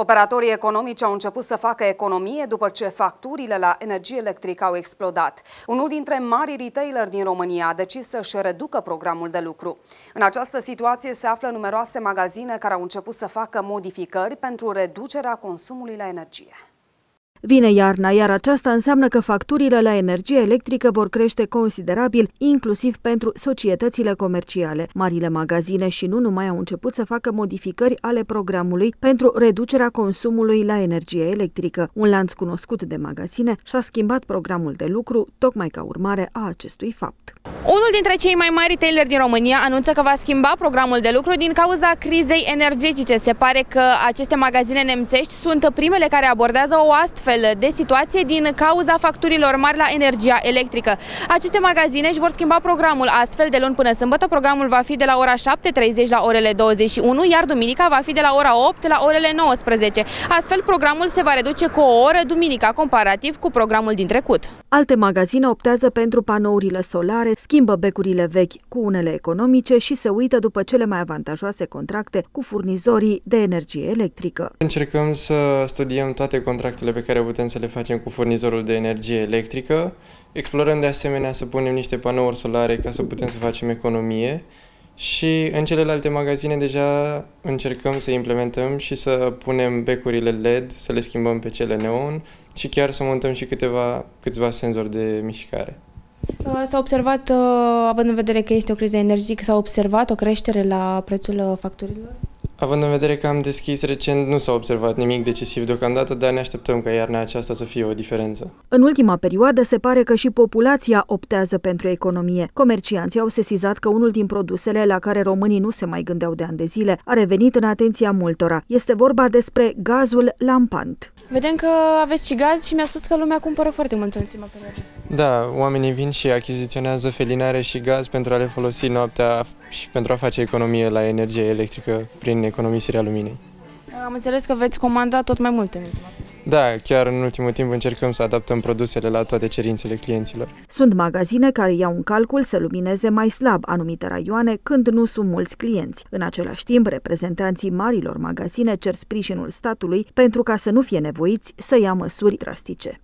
Operatorii economici au început să facă economie după ce facturile la energie electrică au explodat. Unul dintre mari retailer din România a decis să-și reducă programul de lucru. În această situație se află numeroase magazine care au început să facă modificări pentru reducerea consumului la energie. Vine iarna, iar aceasta înseamnă că facturile la energie electrică vor crește considerabil, inclusiv pentru societățile comerciale. Marile magazine și nu numai au început să facă modificări ale programului pentru reducerea consumului la energie electrică. Un lanț cunoscut de magazine și-a schimbat programul de lucru tocmai ca urmare a acestui fapt. Unul dintre cei mai mari retailer din România anunță că va schimba programul de lucru din cauza crizei energetice. Se pare că aceste magazine nemțești sunt primele care abordează o astfel de situație din cauza facturilor mari la energia electrică. Aceste magazine își vor schimba programul astfel de luni până sâmbătă. Programul va fi de la ora 7.30 la orele 21, iar duminica va fi de la ora 8 la orele 19. Astfel, programul se va reduce cu o oră duminica comparativ cu programul din trecut. Alte magazine optează pentru panourile solare, schimbă becurile vechi cu unele economice și se uită după cele mai avantajoase contracte cu furnizorii de energie electrică. Încercăm să studiem toate contractele pe care putem să le facem cu furnizorul de energie electrică. Explorăm de asemenea să punem niște panouri solare ca să putem să facem economie și în celelalte magazine deja încercăm să implementăm și să punem becurile LED, să le schimbăm pe cele neon și chiar să montăm și câteva, câțiva senzori de mișcare. Uh, s-a observat, uh, având în vedere că este o criză energetică, s-a observat o creștere la prețul uh, facturilor? Având în vedere că am deschis recent, nu s-a observat nimic decisiv deocamdată, dar ne așteptăm ca iarna aceasta să fie o diferență. În ultima perioadă se pare că și populația optează pentru economie. Comercianții au sesizat că unul din produsele la care românii nu se mai gândeau de ani de zile a revenit în atenția multora. Este vorba despre gazul lampant. Vedem că aveți și gaz și mi-a spus că lumea cumpără foarte mult în ultima perioadă. Da, oamenii vin și achiziționează felinare și gaz pentru a le folosi noaptea și pentru a face economie la energie electrică prin economisirea luminei. Am înțeles că veți comanda tot mai multe în ultima da, chiar în ultimul timp încercăm să adaptăm produsele la toate cerințele clienților. Sunt magazine care iau în calcul să lumineze mai slab anumite raioane când nu sunt mulți clienți. În același timp, reprezentanții marilor magazine cer sprijinul statului pentru ca să nu fie nevoiți să ia măsuri drastice.